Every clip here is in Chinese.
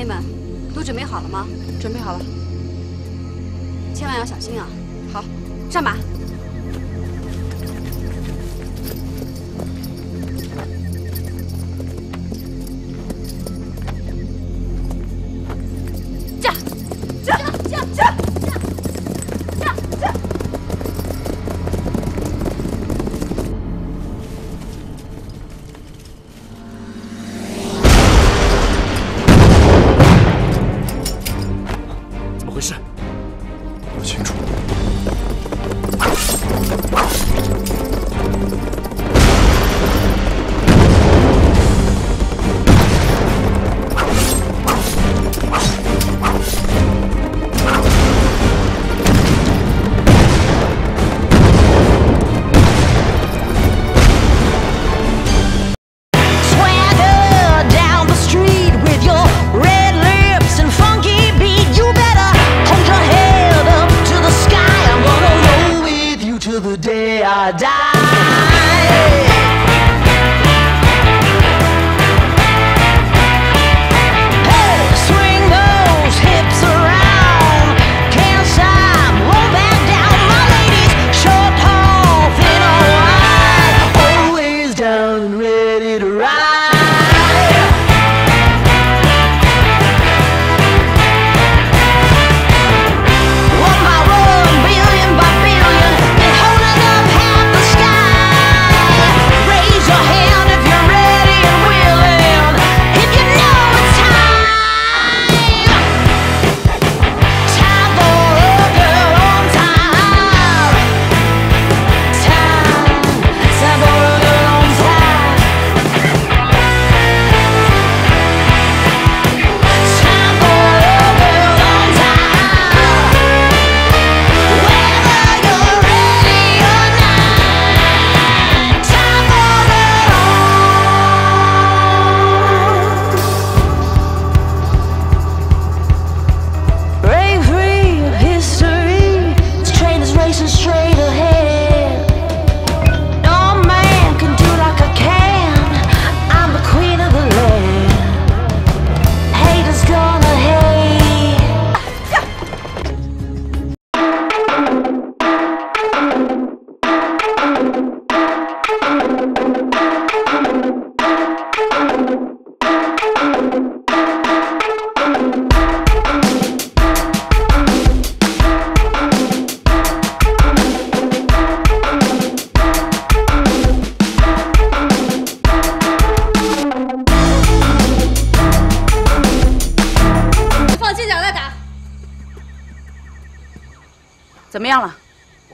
妹们，都准备好了吗？准备好了，千万要小心啊！好，上马。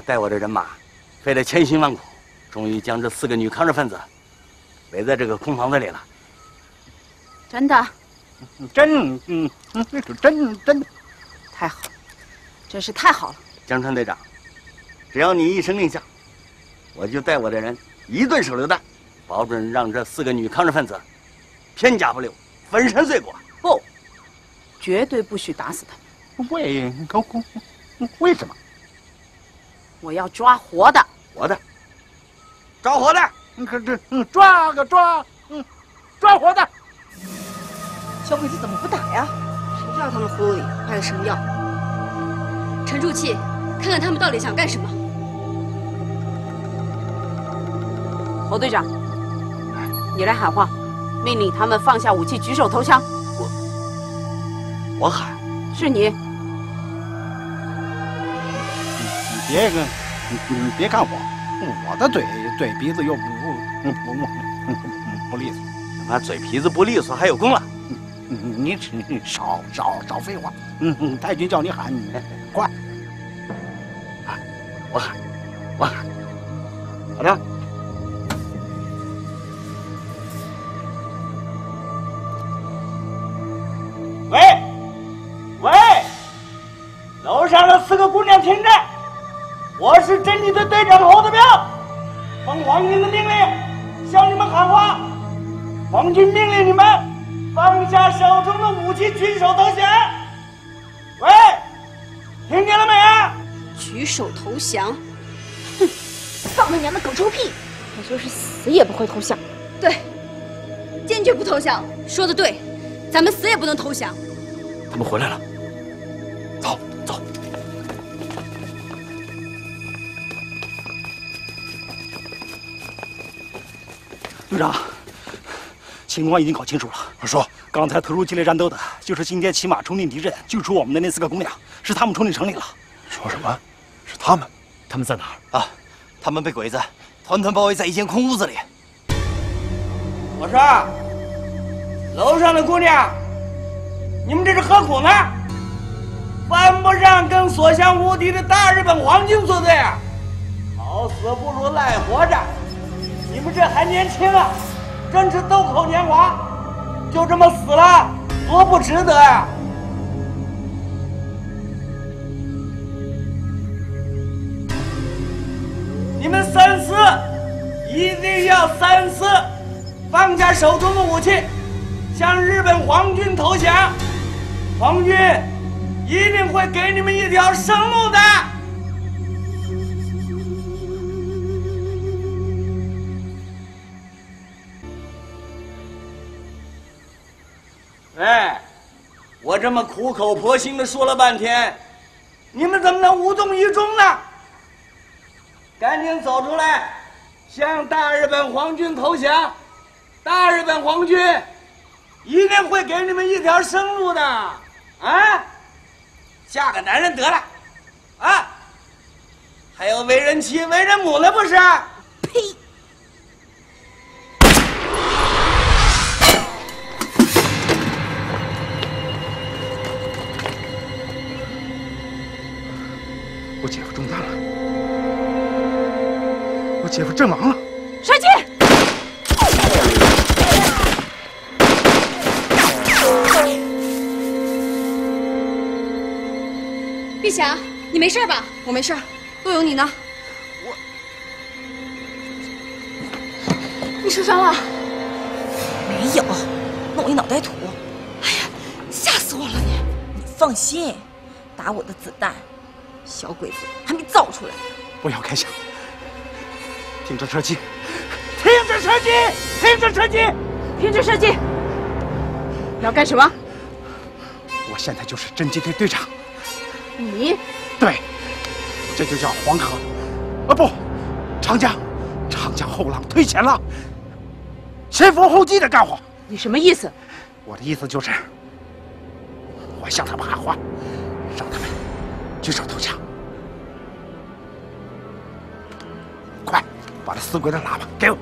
我带我的人马，费了千辛万苦，终于将这四个女抗日分子围在这个空房子里了。真的？真，嗯，真真的，太好，真是太好了。江川队长，只要你一声令下，我就带我的人一顿手榴弹，保准让这四个女抗日分子片甲不留，粉身碎骨。不，绝对不许打死他们。为为什么？我要抓活的，活的，抓活的，可这抓个抓，嗯，抓活的。小鬼子怎么不打呀？谁知道他们葫芦里卖的什么药？沉住气，看看他们到底想干什么。侯队长，你来喊话，命令他们放下武器，举手投降。我，我喊，是你。别跟，你别看我，我的嘴嘴皮子又不不不不利索，妈嘴皮子不利索还有功了。你你少少少废话。嗯嗯，太君叫你喊，你快。啊，我喊，我喊，好的。喂，喂，楼上的四个姑娘听着。我是侦缉队队长侯德彪，奉皇军的命令向你们喊话：皇军命令你们放下手中的武器，举手投降。喂，听见了没啊？举手投降？哼，放他娘的狗臭屁！我就是死也不会投降。对，坚决不投降。说的对，咱们死也不能投降。他们回来了，队长，情况已经搞清楚了。我说，刚才投入激烈战斗的，就是今天骑马冲进敌阵救出我们的那四个姑娘，是他们冲进城里了。说什么？是他们？他们在哪儿？啊，他们被鬼子团团包围在一间空屋子里。我说，楼上的姑娘，你们这是何苦呢？犯不上跟所向无敌的大日本皇军作对啊！好死不如赖活着。这还年轻啊，正是豆蔻年华，就这么死了，多不值得呀！你们三思，一定要三思，放下手中的武器，向日本皇军投降。皇军一定会给你们一条生路的。哎，我这么苦口婆心的说了半天，你们怎么能无动于衷呢？赶紧走出来，向大日本皇军投降！大日本皇军一定会给你们一条生路的！啊，嫁个男人得了，啊，还要为人妻、为人母呢，不是？呸！姐夫中弹了，我姐夫阵亡了。杀鸡！碧霞，你没事吧？我没事，陆勇你呢。我，你受伤了？没有，弄一脑袋土。哎呀，吓死我了你！你放心，打我的子弹，小鬼子还没造出来。不要开枪，停止射击！停止射击！停止射击！停止射击！你要干什么？我现在就是侦缉队队长。你？对，这就叫黄河，啊不，长江，长江后浪推前浪，前赴后继的干活。你什么意思？我的意思就是，我向他们喊话，让他们举手投降。快，把这死鬼的喇叭给我。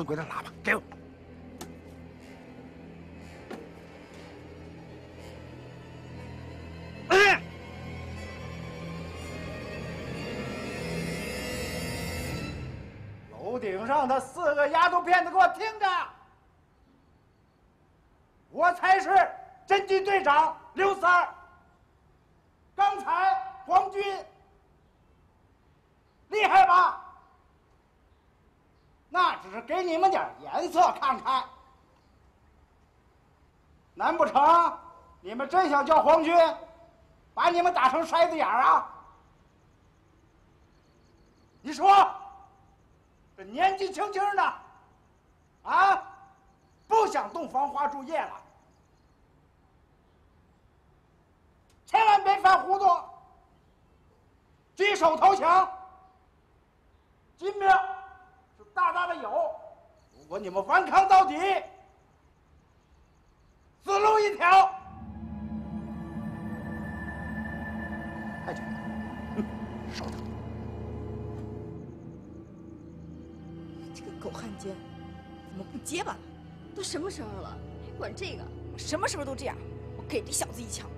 死鬼的喇叭给我。楼顶上的四个丫头片子，给我听着！我才是侦缉队长刘三。刚才皇军厉害吧？那只是给你们点颜色看看。难不成你们真想叫皇军把你们打成筛子眼儿啊？你说，这年纪轻轻的，啊，不想洞房花烛夜了，千万别犯糊涂，举手投降。金兵大大的有，如果你们顽抗到底，死路一条。太君，哼，稍等。这个狗汉奸，怎么不结巴呢？都什么时候了，还管这个？我什么时候都这样，我给这小子一枪。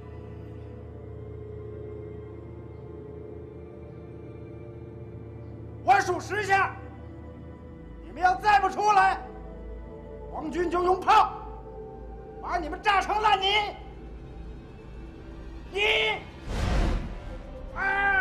我数十下，你要再不出来，皇军就用炮把你们炸成烂泥。一、二、